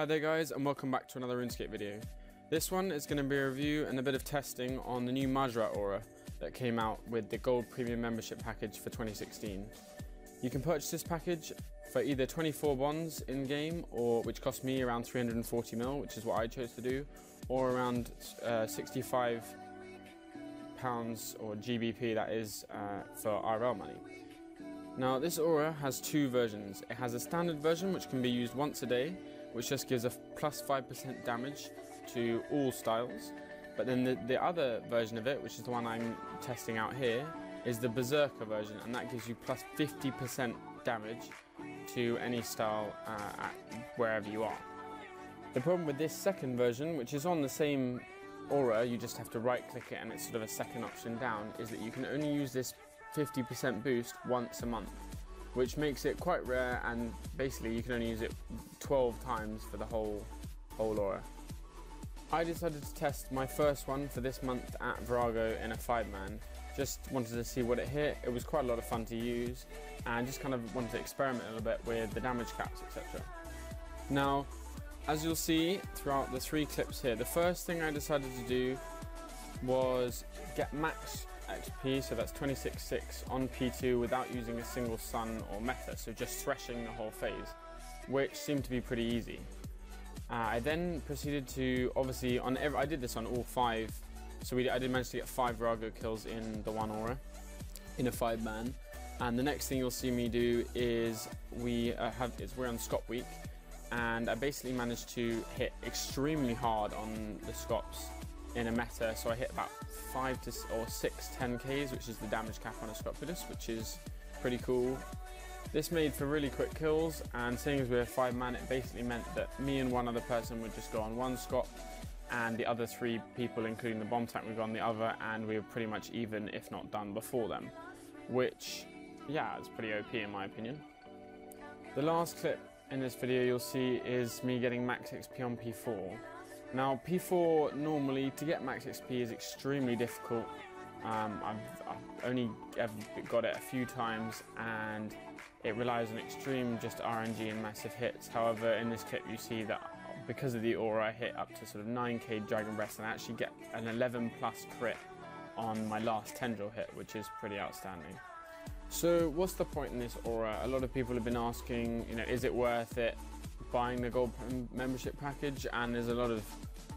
Hi there guys and welcome back to another RuneScape video. This one is going to be a review and a bit of testing on the new Mahjarrat Aura that came out with the Gold Premium Membership Package for 2016. You can purchase this package for either 24 bonds in game or which cost me around 340 mil which is what I chose to do or around uh, 65 pounds or GBP that is uh, for RL money. Now this aura has two versions. It has a standard version which can be used once a day which just gives a plus 5% damage to all styles. But then the, the other version of it, which is the one I'm testing out here, is the Berserker version, and that gives you plus 50% damage to any style uh, wherever you are. The problem with this second version, which is on the same aura, you just have to right click it and it's sort of a second option down, is that you can only use this 50% boost once a month which makes it quite rare and basically you can only use it 12 times for the whole, whole aura. I decided to test my first one for this month at Vorago in a 5-man. Just wanted to see what it hit, it was quite a lot of fun to use and just kind of wanted to experiment a little bit with the damage caps etc. Now, as you'll see throughout the three clips here, the first thing I decided to do was get max XP, so that's 26.6 on P2 without using a single sun or meta, so just threshing the whole phase, which seemed to be pretty easy. Uh, I then proceeded to, obviously, on every, I did this on all five, so we, I did manage to get five Vorago kills in the one aura, in a five man. And the next thing you'll see me do is we uh, have, is we're on Scop week, and I basically managed to hit extremely hard on the Scops in a meta, so I hit about five to or six 10Ks, which is the damage cap on a Scopulus, which is pretty cool. This made for really quick kills, and seeing as we were five man, it basically meant that me and one other person would just go on one Scop, and the other three people, including the bomb tank, would go on the other, and we were pretty much even, if not done, before them. Which, yeah, it's pretty OP in my opinion. The last clip in this video you'll see is me getting max XP on P4. Now P4 normally to get max XP is extremely difficult. Um, I've, I've, only ever got it a few times and it relies on extreme just RNG and massive hits. However, in this clip you see that because of the aura I hit up to sort of 9k Dragon Breath and I actually get an 11 plus crit on my last Tendril hit, which is pretty outstanding. So what's the point in this aura? A lot of people have been asking, you know, is it worth it? Buying the gold membership package and there's a lot of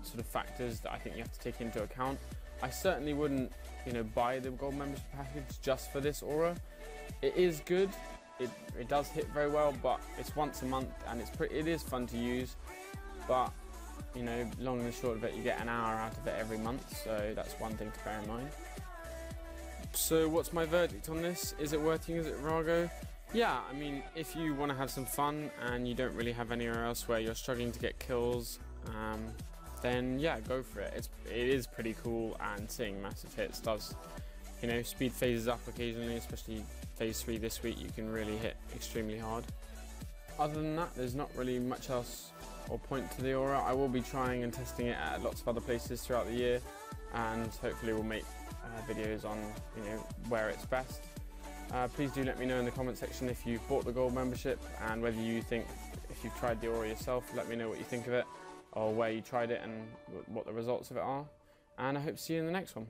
sort of factors that I think you have to take into account. I certainly wouldn't, you know, buy the gold membership package just for this aura. It is good. It, it does hit very well, but it's once a month and it's pretty, it is fun to use. But you know, long and short of it, you get an hour out of it every month, so that's one thing to bear in mind. So what's my verdict on this? Is it worth using it Vorago? Yeah, I mean, if you want to have some fun and you don't really have anywhere else where you're struggling to get kills, um, then yeah, go for it. It's it is pretty cool, and seeing massive hits does, you know, speed phases up occasionally, especially phase three this week. You can really hit extremely hard. Other than that, there's not really much else or point to the aura. I will be trying and testing it at lots of other places throughout the year, and hopefully we'll make uh, videos on you know where it's best. Uh, please do let me know in the comment section if you've bought the gold membership and whether you think, if you've tried the Aura yourself, let me know what you think of it or where you tried it and what the results of it are. And I hope to see you in the next one.